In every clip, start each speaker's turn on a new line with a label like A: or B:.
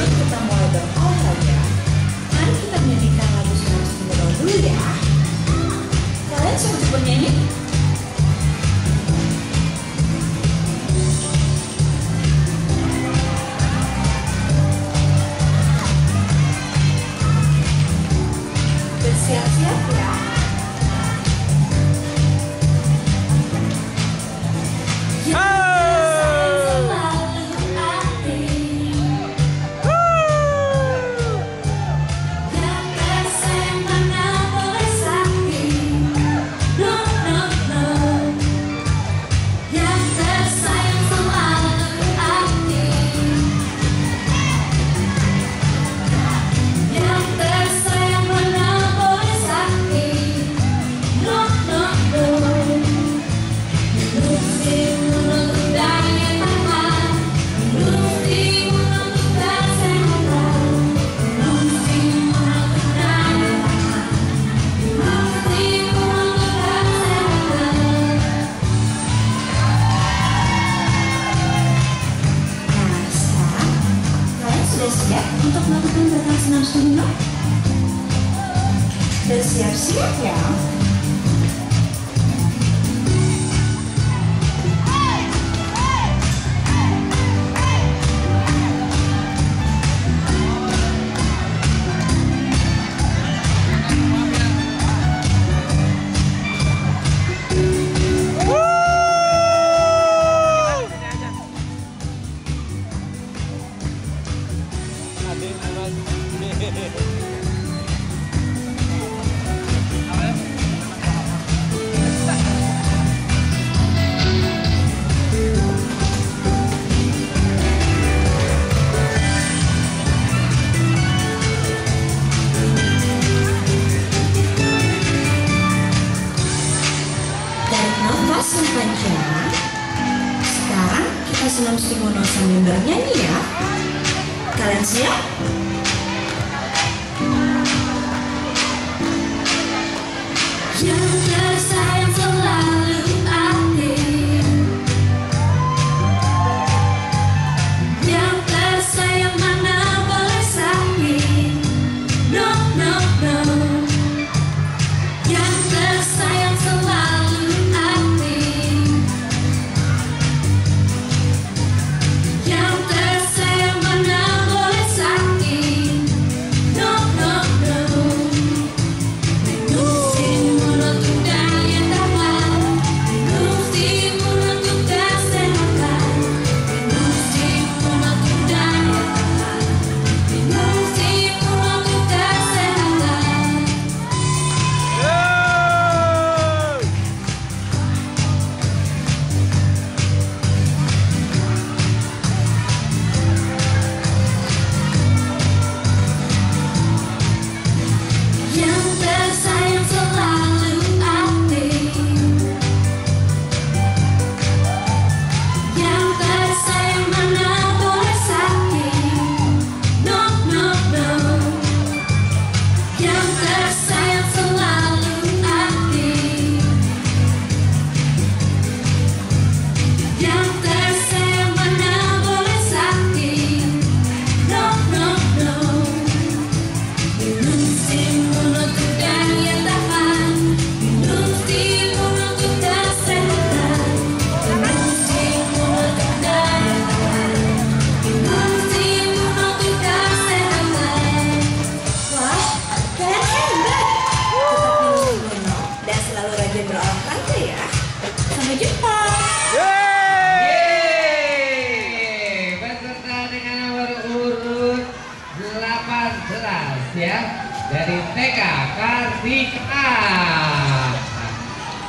A: preço da moeda This year's year. sampai. Sekarang kita senam simono sambil bernyanyi ya. Kalian siap? Yang Big A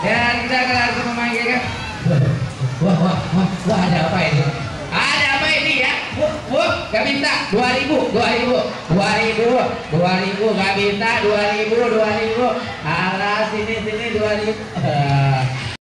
A: dan
B: kita akan langsung memanggilkan kan? wah wah wah wah ada apa ini? Ada apa ini ya? Wuh wuh gak minta 2000 2000 2000 2000 gak minta 2000 2000 alas ini sini 2000